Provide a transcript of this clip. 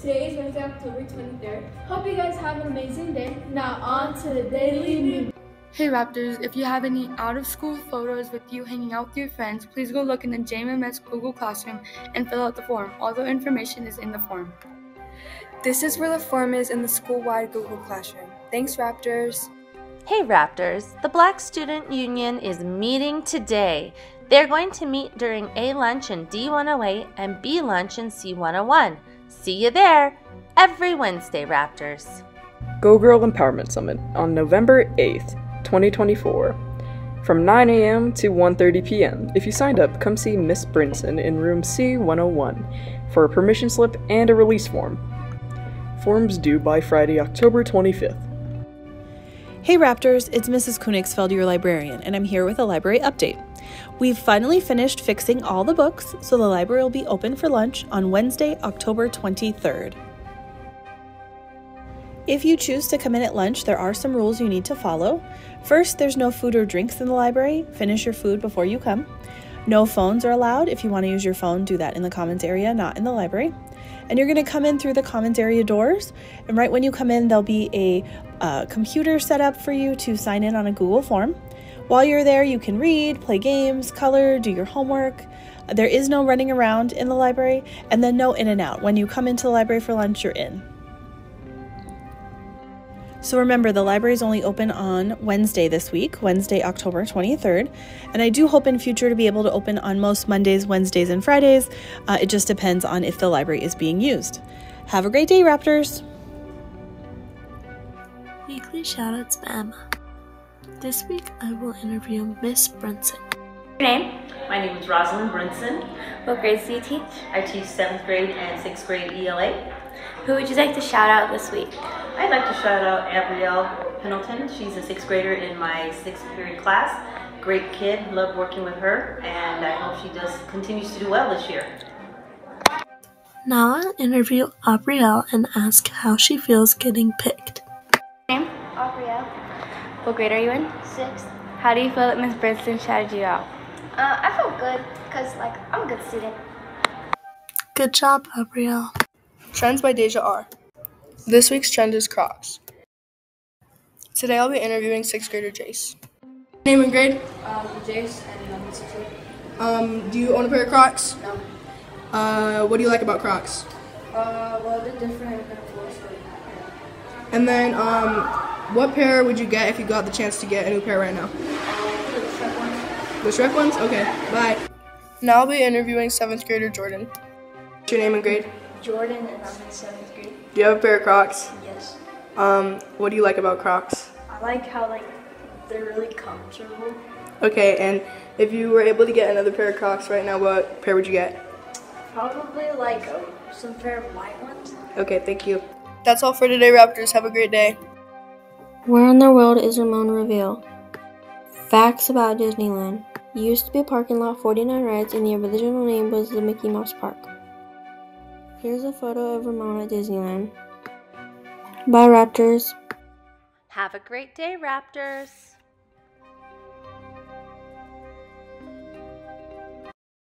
Today is Wednesday, October 23rd. Hope you guys have an amazing day. Now, on to the Daily News. Hey Raptors, if you have any out of school photos with you hanging out with your friends, please go look in the JMMS Google Classroom and fill out the form. All the information is in the form. This is where the form is in the school wide Google Classroom. Thanks, Raptors. Hey Raptors, the Black Student Union is meeting today. They're going to meet during A lunch in D108 and B lunch in C101. See you there every Wednesday, Raptors. Go Girl Empowerment Summit on November 8th, 2024 from 9 a.m. to 1:30 p.m. If you signed up, come see Miss Brinson in room C101 for a permission slip and a release form. Forms due by Friday, October 25th. Hey Raptors, it's Mrs. Kunigsfeld, your librarian, and I'm here with a library update. We've finally finished fixing all the books, so the library will be open for lunch on Wednesday, October 23rd. If you choose to come in at lunch, there are some rules you need to follow. First, there's no food or drinks in the library. Finish your food before you come. No phones are allowed. If you want to use your phone, do that in the commons area, not in the library. And you're going to come in through the commons area doors. And right when you come in, there'll be a uh, computer set up for you to sign in on a Google form. While you're there, you can read, play games, color, do your homework. There is no running around in the library, and then no in and out. When you come into the library for lunch, you're in. So remember, the library is only open on Wednesday this week, Wednesday, October 23rd. And I do hope in future to be able to open on most Mondays, Wednesdays, and Fridays. Uh, it just depends on if the library is being used. Have a great day, Raptors! Weekly shoutouts to Emma. This week I will interview Miss Brunson. Your name? My name is Rosalind Brunson. What grades do you teach? I teach 7th grade and 6th grade ELA. Who would you like to shout out this week? I'd like to shout out Abrielle Pendleton. She's a 6th grader in my 6th period class. Great kid, love working with her, and I hope she does continues to do well this year. Now I'll interview Abrielle and ask how she feels getting picked. Name? Abrielle. What grade are you in? Sixth. How do you feel that Miss Brinson shouted you out? Uh, I felt good because, like, I'm a good student. Good job, Abrielle. Trends by Deja R. This week's trend is Crocs. Today I'll be interviewing sixth grader Jace. Name and grade? Um, Jace, and I'm sixth grade. Um, do you own a pair of Crocs? No. Uh, what do you like about Crocs? Uh, well, they're different than And then, um, what pair would you get if you got the chance to get a new pair right now? The Shrek ones? Okay, bye. Now I'll be interviewing 7th grader Jordan. What's your name and grade? Jordan, and I'm in 7th grade. Do you have a pair of Crocs? Yes. Um, what do you like about Crocs? I like how, like, they're really comfortable. Okay, and if you were able to get another pair of Crocs right now, what pair would you get? Probably, like, um, some pair of white ones. Okay, thank you. That's all for today, Raptors. Have a great day. Where in the world is Ramona Reveal? Facts about Disneyland. It used to be a parking lot 49 rides, and the original name was the Mickey Mouse Park. Here's a photo of Ramona at Disneyland. Bye, Raptors. Have a great day, Raptors.